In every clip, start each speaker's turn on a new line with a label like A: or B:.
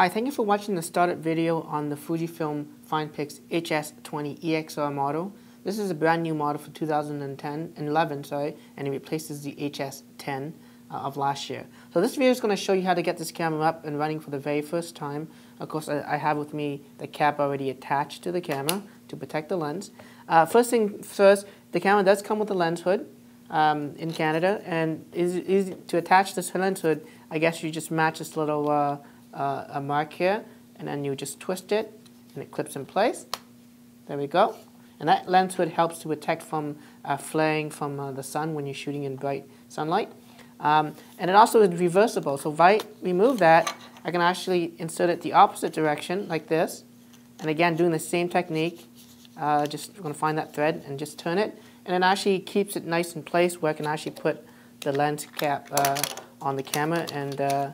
A: Hi, thank you for watching the startup video on the Fujifilm FinePix HS20 EXR model. This is a brand new model for 2010 and 11, sorry, and it replaces the HS10 uh, of last year. So this video is going to show you how to get this camera up and running for the very first time. Of course, I, I have with me the cap already attached to the camera to protect the lens. Uh, first thing first, the camera does come with a lens hood um, in Canada, and is, is to attach this lens hood, I guess you just match this little uh, uh, a mark here, and then you just twist it, and it clips in place. There we go. And that lens hood helps to protect from uh, flaring from uh, the sun when you're shooting in bright sunlight. Um, and it also is reversible. So if I remove that, I can actually insert it the opposite direction like this. And again, doing the same technique, uh, just going to find that thread and just turn it. And it actually keeps it nice in place where I can actually put the lens cap uh, on the camera and uh,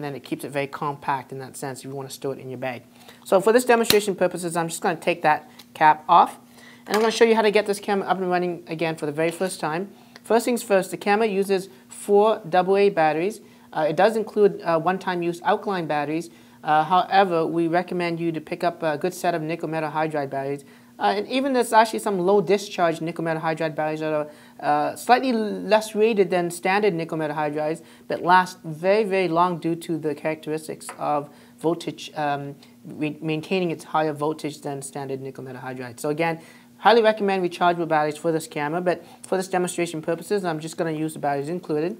A: and then it keeps it very compact in that sense if you want to store it in your bag. So for this demonstration purposes, I'm just going to take that cap off. And I'm going to show you how to get this camera up and running again for the very first time. First things first, the camera uses four AA batteries. Uh, it does include uh, one-time use alkaline batteries. Uh, however, we recommend you to pick up a good set of nickel metal hydride batteries uh, and even there's actually some low discharge nickel metal hydride batteries that are uh, slightly less rated than standard nickel metal hydrides, but last very, very long due to the characteristics of voltage, um, maintaining its higher voltage than standard nickel metal hydride. So again, highly recommend rechargeable batteries for this camera, but for this demonstration purposes, I'm just going to use the batteries included.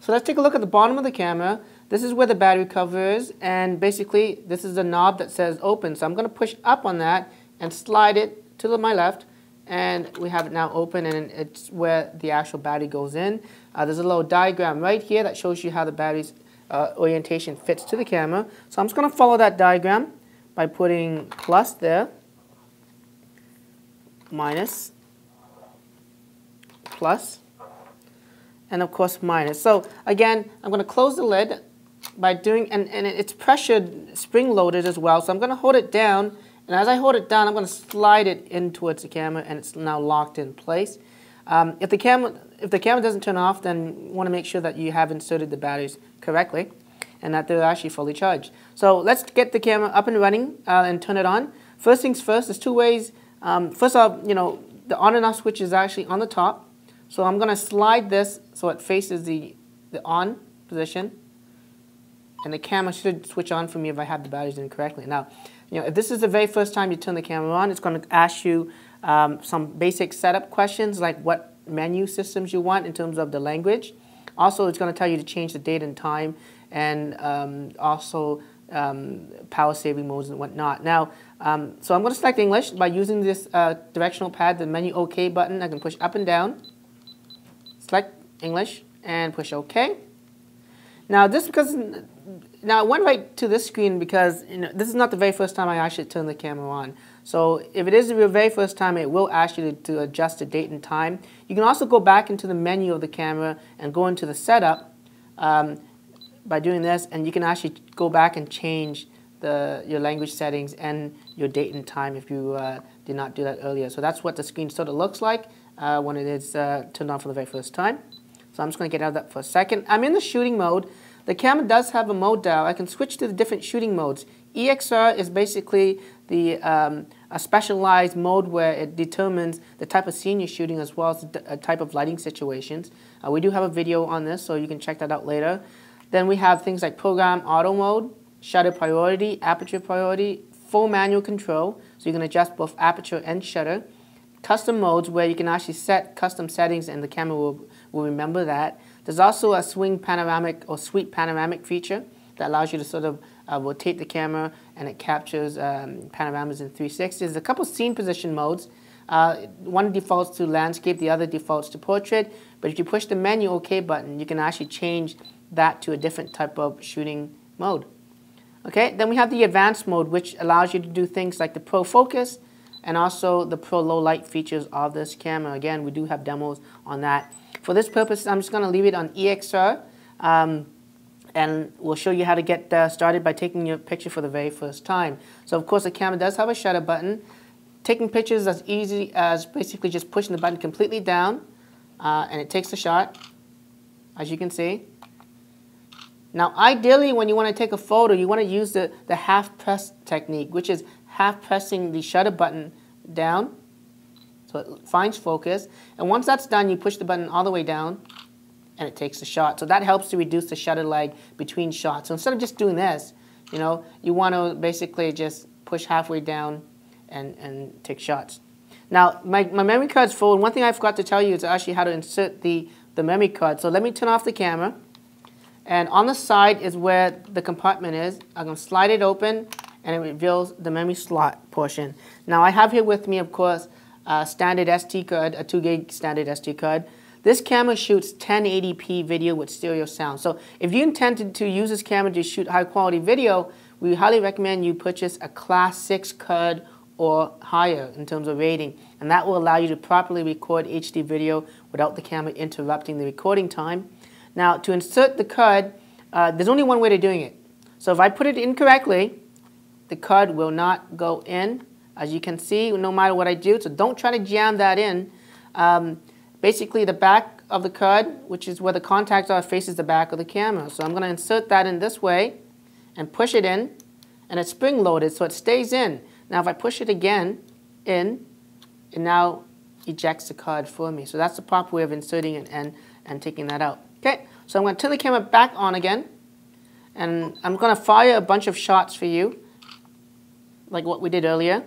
A: So let's take a look at the bottom of the camera. This is where the battery cover is, and basically this is the knob that says open. So I'm going to push up on that and slide it to the, my left and we have it now open and it's where the actual battery goes in. Uh, there's a little diagram right here that shows you how the battery's uh, orientation fits to the camera. So I'm just going to follow that diagram by putting plus there, minus, plus, and of course minus. So again, I'm going to close the lid by doing, and, and it's pressured spring loaded as well. So I'm going to hold it down and as I hold it down, I'm going to slide it in towards the camera and it's now locked in place. Um, if, the camera, if the camera doesn't turn off, then you want to make sure that you have inserted the batteries correctly and that they're actually fully charged. So let's get the camera up and running uh, and turn it on. First things first, there's two ways. Um, first off, you know, the on and off switch is actually on the top. So I'm going to slide this so it faces the, the on position. And the camera should switch on for me if I have the batteries in correctly. Now, you know, if this is the very first time you turn the camera on, it's going to ask you um, some basic setup questions like what menu systems you want in terms of the language. Also, it's going to tell you to change the date and time and um, also um, power saving modes and whatnot. Now, um, so I'm going to select English by using this uh, directional pad, the menu OK button. I can push up and down, select English, and push OK. Now, this because now I went right to this screen because you know, this is not the very first time I actually turn the camera on. So if it is your very first time, it will ask you to, to adjust the date and time. You can also go back into the menu of the camera and go into the setup um, by doing this, and you can actually go back and change the, your language settings and your date and time if you uh, did not do that earlier. So that's what the screen sort of looks like uh, when it is uh, turned on for the very first time. So I'm just going to get out of that for a second. I'm in the shooting mode. The camera does have a mode dial. I can switch to the different shooting modes. EXR is basically the um, a specialized mode where it determines the type of scene you're shooting as well as the type of lighting situations. Uh, we do have a video on this, so you can check that out later. Then we have things like program auto mode, shutter priority, aperture priority, full manual control, so you can adjust both aperture and shutter. Custom modes where you can actually set custom settings and the camera will, will remember that. There's also a swing panoramic or sweep panoramic feature that allows you to sort of uh, rotate the camera and it captures um, panoramas in 360. There's a couple scene position modes. Uh, one defaults to landscape, the other defaults to portrait. But if you push the menu OK button, you can actually change that to a different type of shooting mode. Okay, then we have the advanced mode, which allows you to do things like the pro focus and also the pro low light features of this camera. Again, we do have demos on that. For this purpose, I'm just going to leave it on EXR. Um, and we'll show you how to get uh, started by taking your picture for the very first time. So of course the camera does have a shutter button. Taking pictures as easy as basically just pushing the button completely down uh, and it takes the shot, as you can see. Now, ideally, when you want to take a photo, you want to use the, the half press technique, which is half pressing the shutter button down so it finds focus. And once that's done, you push the button all the way down and it takes the shot. So that helps to reduce the shutter lag between shots. So instead of just doing this, you know, you want to basically just push halfway down and, and take shots. Now, my, my memory card's full. And one thing I forgot to tell you is actually how to insert the, the memory card. So let me turn off the camera. And on the side is where the compartment is. I'm going to slide it open and it reveals the memory slot portion. Now I have here with me, of course, a standard SD card, a 2 gig standard SD card. This camera shoots 1080p video with stereo sound. So if you intended to use this camera to shoot high quality video, we highly recommend you purchase a class 6 card or higher in terms of rating. And that will allow you to properly record HD video without the camera interrupting the recording time. Now, to insert the card, uh, there's only one way to doing it. So if I put it incorrectly, the card will not go in. As you can see, no matter what I do, so don't try to jam that in. Um, basically, the back of the card, which is where the contacts are, faces the back of the camera. So I'm going to insert that in this way and push it in, and it's spring-loaded, so it stays in. Now, if I push it again in, it now ejects the card for me. So that's the proper way of inserting it and, and taking that out. Okay, so I'm going to turn the camera back on again. And I'm going to fire a bunch of shots for you, like what we did earlier.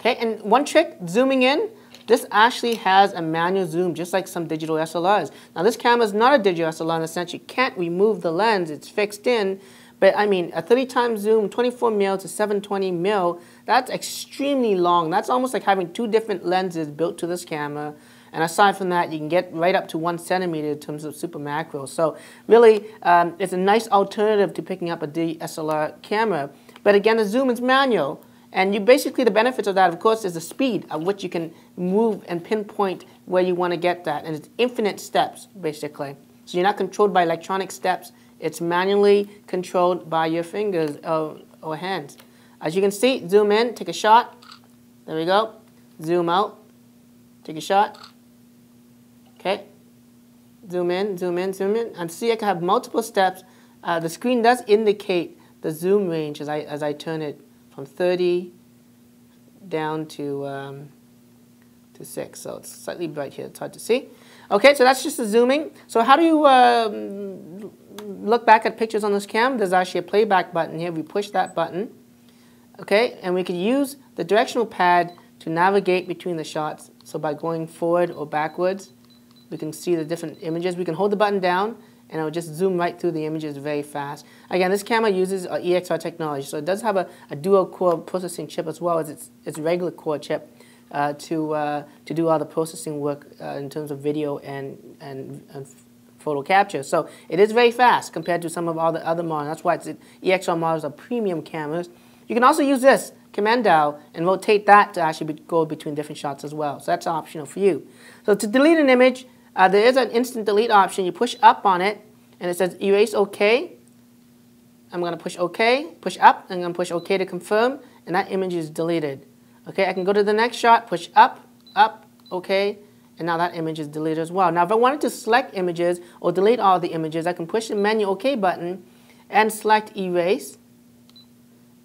A: Okay, and one trick, zooming in, this actually has a manual zoom, just like some digital SLRs. Now this camera is not a digital SLR in the sense you can't remove the lens, it's fixed in. But I mean, a 30 times zoom, 24 mil to 720 mil, that's extremely long. That's almost like having two different lenses built to this camera. And aside from that, you can get right up to one centimeter in terms of super macro. So really, um, it's a nice alternative to picking up a DSLR camera. But again, the zoom is manual. And you basically, the benefits of that, of course, is the speed at which you can move and pinpoint where you want to get that. And it's infinite steps, basically. So you're not controlled by electronic steps. It's manually controlled by your fingers or, or hands. As you can see, zoom in, take a shot. There we go. Zoom out, take a shot. Okay. Zoom in, zoom in, zoom in. And see I can have multiple steps. Uh, the screen does indicate the zoom range as I, as I turn it from 30 down to, um, to 6. So it's slightly bright here. It's hard to see. Okay, so that's just the zooming. So how do you um, look back at pictures on this cam? There's actually a playback button here. We push that button. Okay, and we can use the directional pad to navigate between the shots. So by going forward or backwards, we can see the different images. We can hold the button down and it will just zoom right through the images very fast. Again, this camera uses EXR technology, so it does have a, a dual core processing chip as well as its, its regular core chip uh, to, uh, to do all the processing work uh, in terms of video and, and, and, photo capture. So it is very fast compared to some of all the other models. That's why it's, EXR models are premium cameras. You can also use this command dial and rotate that to actually be, go between different shots as well. So that's optional for you. So to delete an image, uh, there is an instant delete option. You push up on it, and it says erase OK. I'm going to push OK, push up, and I'm going to push OK to confirm, and that image is deleted. Okay, I can go to the next shot, push up, up, OK, and now that image is deleted as well. Now, if I wanted to select images or delete all the images, I can push the menu OK button and select erase,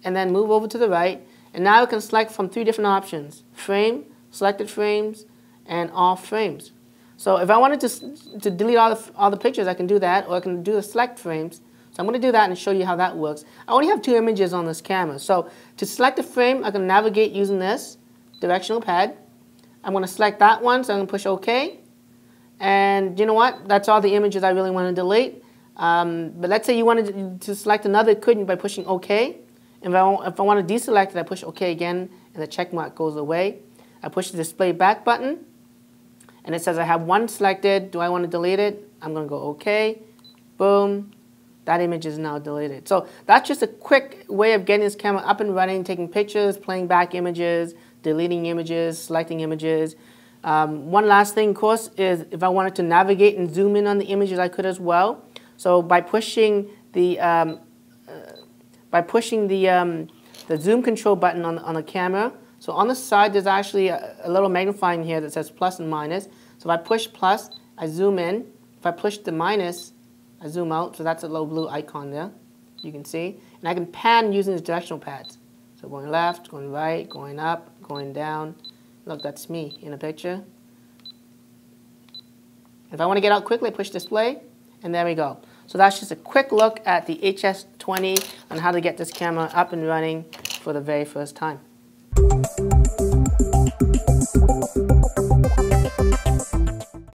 A: and then move over to the right, and now I can select from three different options, frame, selected frames, and all frames. So if I wanted to, to delete all the, all the pictures, I can do that, or I can do the select frames. So I'm going to do that and show you how that works. I only have two images on this camera. So to select a frame, I can navigate using this directional pad. I'm going to select that one, so I'm going to push OK. And you know what? That's all the images I really want to delete. Um, but let's say you wanted to select another, couldn't by pushing OK. If I, if I want to deselect it, I push OK again, and the check mark goes away. I push the display back button, and it says I have one selected. Do I want to delete it? I'm going to go OK. Boom. That image is now deleted. So that's just a quick way of getting this camera up and running, taking pictures, playing back images, deleting images, selecting images. Um, one last thing, of course, is if I wanted to navigate and zoom in on the images, I could as well. So by pushing the um, uh, by pushing the um, the zoom control button on on the camera, so on the side, there's actually a, a, little magnifying here that says plus and minus. So if I push plus, I zoom in. If I push the minus, I zoom out, so that's a little blue icon there. You can see. And I can pan using the directional pads. So going left, going right, going up, going down. Look, that's me in a picture. If I want to get out quickly, push display, and there we go. So that's just a quick look at the HS20 and how to get this camera up and running for the very first time. Música